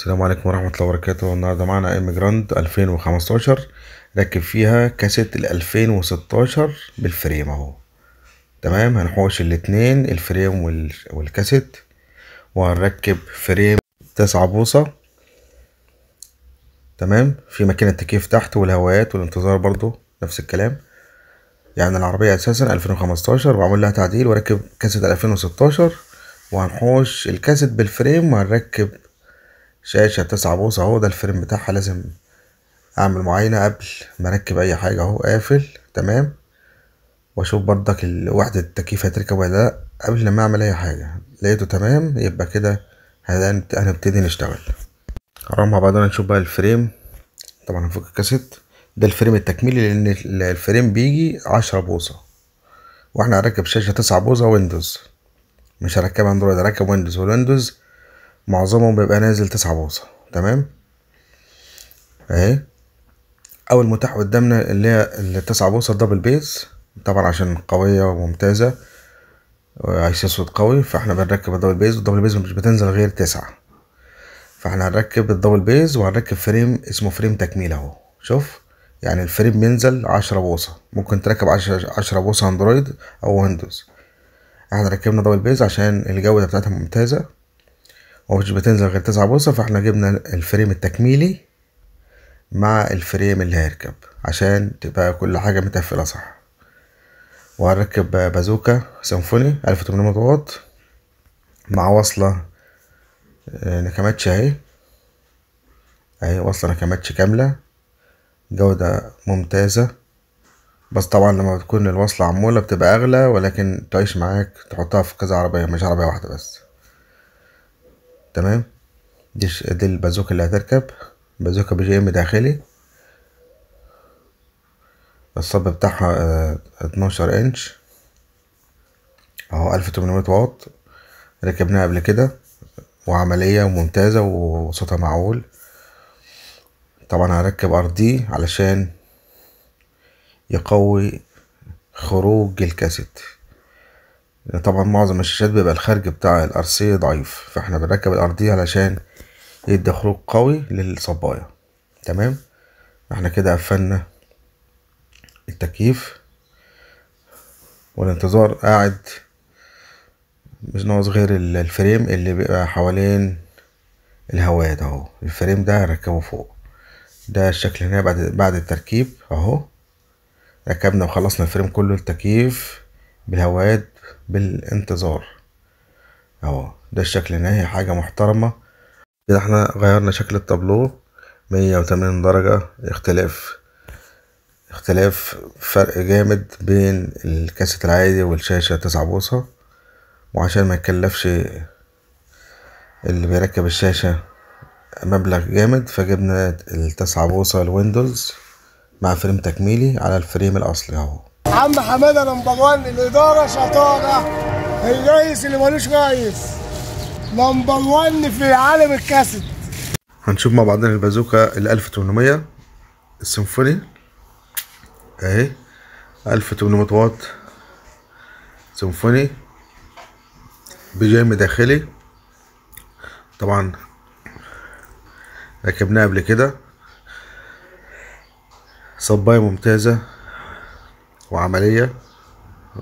السلام عليكم ورحمة الله وبركاته. النهاردة معنا Emgrand 2015 ركب فيها كاسيت ال 2016 بال frame أهو. تمام؟ هنحوش الاتنين ال frame وال... والكاسيت. وهنركب frame تسعة بوصة. تمام؟ في ماكينة تكييف تحت والهوايات والانتظار برضو نفس الكلام. يعني العربية أساسا 2015 وعمل لها تعديل وركب كاسيت 2016 وهنحوش الكاسيت بال frame وهنركب شاشة تسعة بوصة أهو ده ال frame بتاعها. لازم أعمل معاينة قبل ما أركب أي حاجة أهو. قافل تمام. وأشوف برضك ال- وحدة التكييف هتركب ولا لأ. قبل ما أعمل أي حاجة لقيته تمام يبقى كده هنبت- هنبتدي نشتغل. مع بعضنا نشوف بقى ال frame. طبعا هنفك الكاسيت. ده ال frame التكميلي لأن ال- ال frame بيجي عشرة بوصة. وإحنا هنركب شاشة تسعة بوصة Windows. مش هركب Android هركب Windows. وال Windows معظمهم بيبقى نازل تسعة بوصة تمام؟ اهي. اول متاح قدامنا اللي هي التسعة بوصة ال Double Bass طبعا عشان قوية وممتازة. وعايزة صوت قوي فإحنا بنركب ال Double Bass وال Double Bass مش بتنزل غير تسعة. فإحنا هنركب ال Double Bass وهنركب frame اسمه frame تكميل أهو. شوف؟ يعني ال frame بينزل عشرة بوصة ممكن تركب عشرة بوصة Android أو Windows إحنا ركبنا Double Bass عشان الجودة بتاعتها ممتازة. ومش بتنزل غير تسعة بوصة فاحنا جبنا ال frame التكميلي مع ال frame اللي هيركب عشان تبقى كل حاجة متقفلة صح. وهنركب بازوكا سيمفوني ألف تمنمية واط مع وصلة آه، نكماتش اهي. اهي وصلة نكماتش كاملة جودة ممتازة. بس طبعا لما بتكون الوصلة عمولة بتبقى أغلى ولكن تعيش معاك تحطها في كذا عربية مش عربية واحدة بس. تمام؟ دي دي البازوكا اللي هتركب. بازوكا بي جي إم داخلي. الصب بتاعها آه، 12 إنش. أهو 1800 واط. ركبناها قبل كده. وعملية وممتازة وصوتها معقول. طبعا هركب RD علشان يقوي خروج الكاسيت. طبعا معظم الشاشات بيبقى الخارج بتاع ال RC ضعيف فإحنا بنركب ال RD علشان يدي خروج قوي للصباية تمام؟ إحنا كده قفلنا التكييف. والانتظار قاعد مش ناقص غير ال- frame اللي بيبقى حوالين الهواية ده أهو. ال frame ده هنركبه فوق. ده الشكل هنا بعد بعد التركيب أهو. ركبنا وخلصنا ال frame كله التكييف بالهوايات بالانتظار. أهو ده الشكل النهائي حاجة محترمة. كده إحنا غيرنا شكل التابلو. مية وتمانين درجة اختلاف اختلاف فرق جامد بين الكاسيت العادي والشاشة تسعة بوصة. وعشان ما يكلفش اللي بيركب الشاشة مبلغ جامد فجبنا التسعة بوصة ال Windows مع frame تكميلي على ال frame الأصلي أهو. عم حماده number 1 الإدارة شطارة. الرئيس اللي ملوش رئيس number 1 في عالم الكاسيت. هنشوف مع بعضنا البازوكا ال 1800 السيمفوني. أهي 1800 واط Symphony. ب GM داخلي طبعا ركبناه قبل كده. صباية ممتازة. وعملية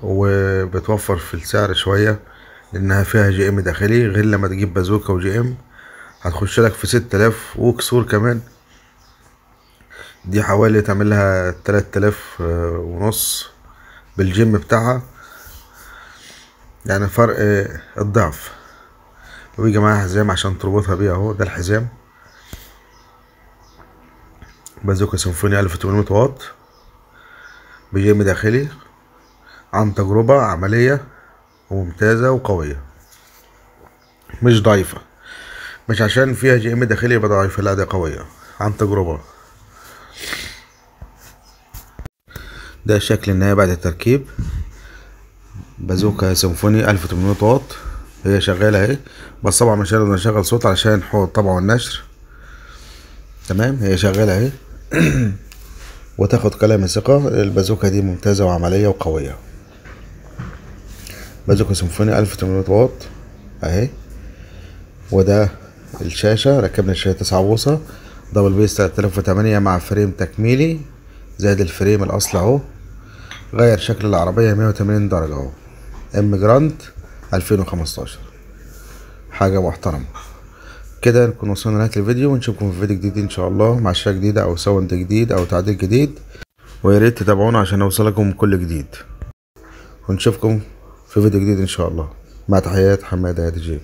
وبتوفر في السعر شوية لأنها فيها GM داخلي غير لما تجيب بازوكا و GM هتخش لك في ستة آلاف وكسور كمان. دي حوالي تعمل لها تلات آلاف ونص بال GM بتاعها. يعني فرق آه، الضعف ويجي معاها حزام عشان تربطها بيه أهو ده الحزام. بازوكا سيمفوني 1800 واط. ب GM داخلي عن تجربة عملية وممتازة وقوية. مش ضعيفة. مش عشان فيها GM داخلي يبقى ضعيفة لا دي قوية. عن تجربة. ده الشكل النهائي بعد التركيب. بازوكا سيمفوني 1800 واط. هي شغالة أهي. بس طبعا مش هنقدر نشغل صوت علشان حقوق الطبع والنشر. تمام؟ هي شغالة أهي. وتاخد كلام ثقة. البازوكا دي ممتازة وعملية وقوية. بازوكا سيمفوني 1800 واط. أهي. وده الشاشة. ركبنا الشاشة تسعة بوصة. Double Bass 3008 مع frame تكميلي. زائد ال frame الأصلي أهو. غير شكل العربية 180 درجة أهو. Emgrand 2015 حاجة محترمة. كده نكون وصلنا لنهاية الفيديو ونشوفكم في فيديو جديد إن شاء الله مع شاشة جديدة أو sound جديد أو تعديل جديد. ويا ريت تتابعونا عشان نوصلكم كل جديد. ونشوفكم في فيديو جديد إن شاء الله. مع تحيات حمادة يا دي جي